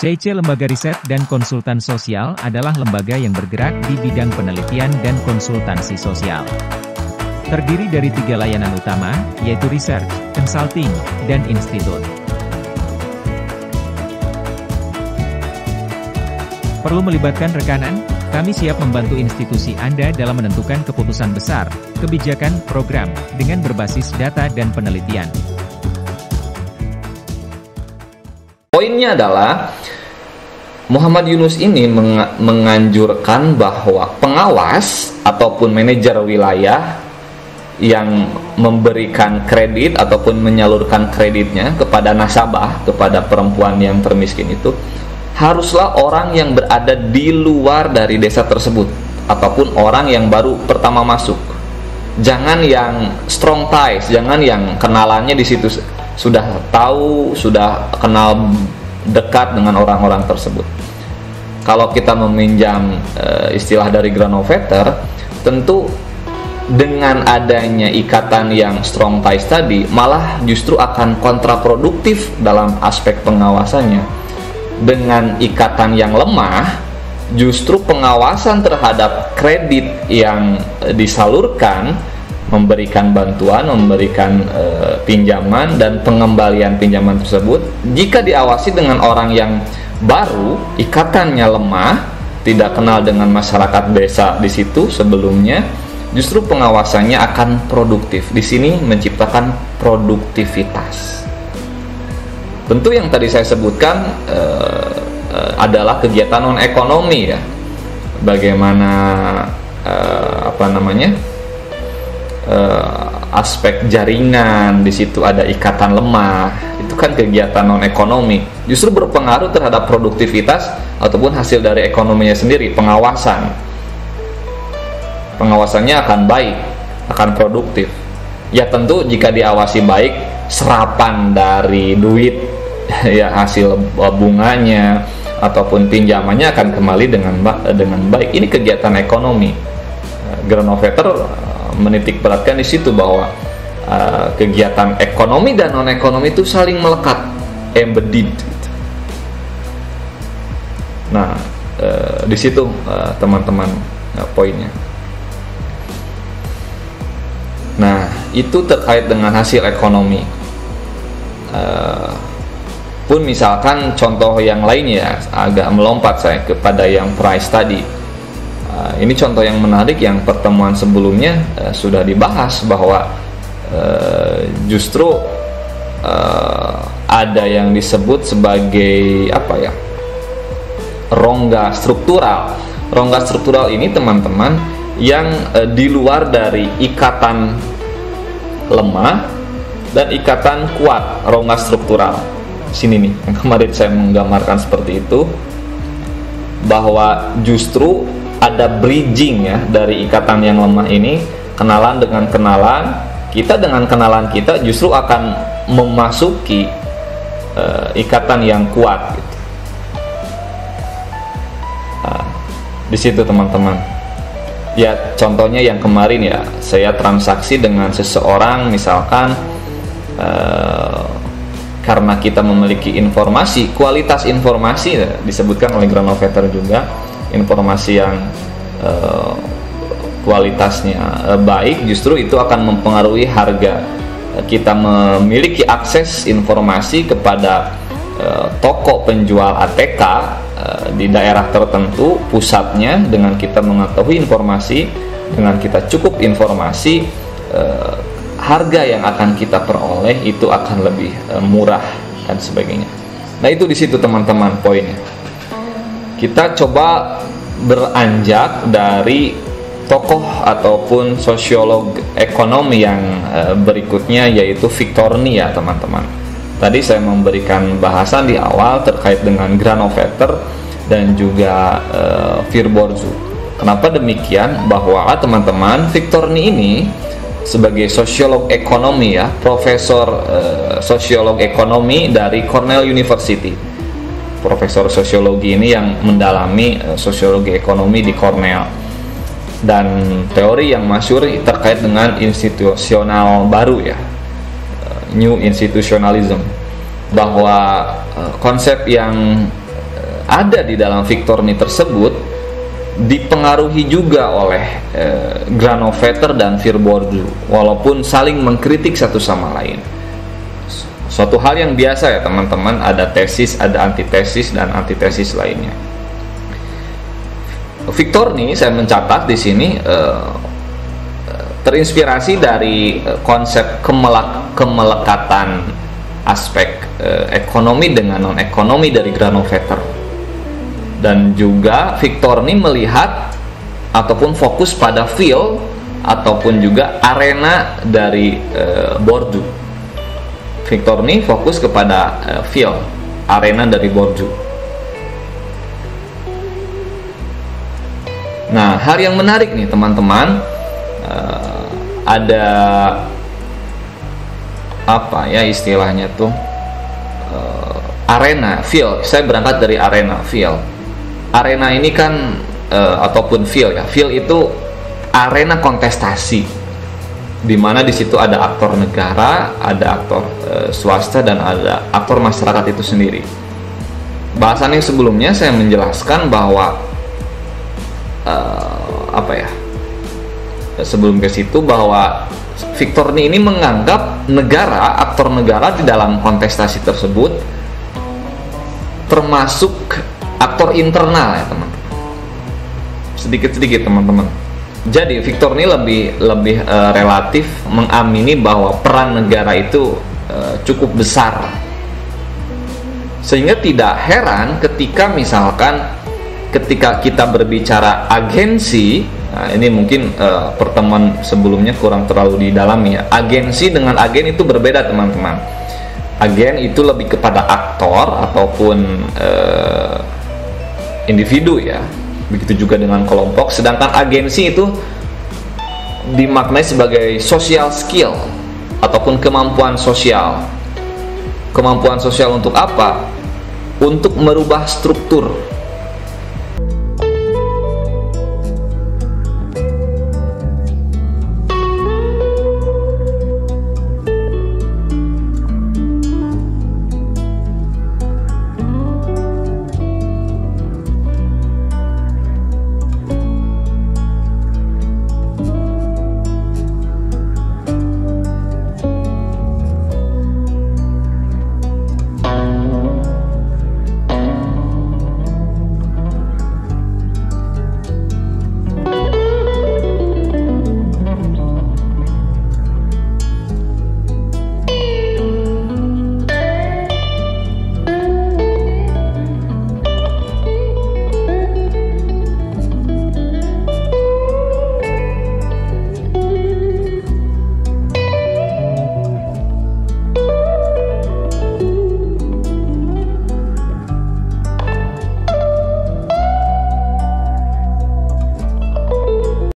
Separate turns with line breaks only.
CIC Lembaga Riset dan Konsultan Sosial adalah lembaga yang bergerak di bidang penelitian dan konsultansi sosial. Terdiri dari tiga layanan utama, yaitu research, consulting, dan institut. Perlu melibatkan rekanan? Kami siap membantu institusi Anda dalam menentukan keputusan besar, kebijakan, program, dengan berbasis data dan penelitian.
Poinnya adalah Muhammad Yunus ini meng menganjurkan bahwa pengawas ataupun manajer wilayah yang memberikan kredit ataupun menyalurkan kreditnya kepada nasabah, kepada perempuan yang termiskin itu haruslah orang yang berada di luar dari desa tersebut ataupun orang yang baru pertama masuk. Jangan yang strong ties, jangan yang kenalannya di situ sudah tahu, sudah kenal dekat dengan orang-orang tersebut. Kalau kita meminjam e, istilah dari Granovetter, tentu dengan adanya ikatan yang strong ties tadi malah justru akan kontraproduktif dalam aspek pengawasannya. Dengan ikatan yang lemah, justru pengawasan terhadap kredit yang e, disalurkan memberikan bantuan, memberikan e, pinjaman dan pengembalian pinjaman tersebut jika diawasi dengan orang yang baru, ikatannya lemah, tidak kenal dengan masyarakat desa di situ sebelumnya, justru pengawasannya akan produktif. Di sini menciptakan produktivitas. Tentu yang tadi saya sebutkan e, e, adalah kegiatan non ekonomi ya. Bagaimana e, apa namanya? Uh, aspek jaringan, di situ ada ikatan lemah, itu kan kegiatan non ekonomi, justru berpengaruh terhadap produktivitas ataupun hasil dari ekonominya sendiri, pengawasan. Pengawasannya akan baik, akan produktif. Ya tentu jika diawasi baik, serapan dari duit ya hasil bunganya ataupun pinjamannya akan kembali dengan dengan baik. Ini kegiatan ekonomi. Granovetter menitik beratkan di situ bahwa uh, kegiatan ekonomi dan non ekonomi itu saling melekat, embedded. Gitu. Nah, uh, di situ uh, teman-teman uh, poinnya. Nah, itu terkait dengan hasil ekonomi. Uh, pun misalkan contoh yang lainnya agak melompat saya kepada yang price tadi Uh, ini contoh yang menarik yang pertemuan sebelumnya uh, sudah dibahas bahwa uh, justru uh, ada yang disebut sebagai apa ya rongga struktural. Rongga struktural ini teman-teman yang uh, di luar dari ikatan lemah dan ikatan kuat rongga struktural. Sini nih yang kemarin saya menggambarkan seperti itu bahwa justru ada bridging ya dari ikatan yang lemah ini. Kenalan dengan kenalan. Kita dengan kenalan kita justru akan memasuki uh, ikatan yang kuat gitu. Uh, di situ teman-teman. Ya contohnya yang kemarin ya saya transaksi dengan seseorang misalkan uh, karena kita memiliki informasi kualitas informasi ya, disebutkan oleh Granovetter juga informasi yang uh, kualitasnya uh, baik justru itu akan mempengaruhi harga kita memiliki akses informasi kepada uh, toko penjual ATK uh, di daerah tertentu pusatnya dengan kita mengetahui informasi dengan kita cukup informasi uh, harga yang akan kita peroleh itu akan lebih murah dan sebagainya. Nah itu di situ teman-teman poinnya kita coba beranjak dari tokoh ataupun sosiolog ekonomi yang uh, berikutnya yaitu Victorni ya teman-teman. Tadi saya memberikan bahasan di awal terkait dengan Granovetter dan juga uh, Firborzu. Kenapa demikian? Bahwa teman-teman Victorni ini sebagai sosiolog ekonomi ya, profesor uh, sosiolog ekonomi dari Cornell University profesor sosiologi ini yang mendalami uh, sosiologi ekonomi di Cornell. Dan teori yang masyur terkait dengan institusional baru ya uh, new institutionalism. Bahwa uh, konsep yang ada di dalam Victorni tersebut dipengaruhi juga oleh eh, Granovetter dan Virbordu walaupun saling mengkritik satu sama lain suatu hal yang biasa ya teman-teman. Ada tesis ada antitesis dan antitesis lainnya. Victor nih saya mencatat di sini eh, terinspirasi dari eh, konsep kemelek kemelekatan aspek eh, ekonomi dengan non ekonomi dari Granovetter dan juga Victor nih melihat ataupun fokus pada feel ataupun juga arena dari uh, Bordeaux. Victor nih fokus kepada uh, feel arena dari Bordeaux. Nah, hal yang menarik nih teman-teman uh, ada apa ya istilahnya tuh uh, arena feel. Saya berangkat dari arena feel arena ini kan uh, ataupun field ya field itu arena kontestasi di mana di situ ada aktor negara, ada aktor uh, swasta dan ada aktor masyarakat itu sendiri. Bahasan yang sebelumnya saya menjelaskan bahwa uh, apa ya sebelum ke situ bahwa Victor ini menganggap negara aktor negara di dalam kontestasi tersebut termasuk aktor internal ya teman sedikit-sedikit teman-teman jadi Victor ini lebih lebih uh, relatif mengamini bahwa peran negara itu uh, cukup besar. Sehingga tidak heran ketika misalkan ketika kita berbicara agensi nah ini mungkin uh, pertemuan sebelumnya kurang terlalu didalami ya. Agensi dengan agen itu berbeda teman-teman. Agen itu lebih kepada aktor ataupun uh, individu ya begitu juga dengan kelompok. Sedangkan agensi itu dimaknai sebagai social skill ataupun kemampuan sosial. Kemampuan sosial untuk apa? Untuk merubah struktur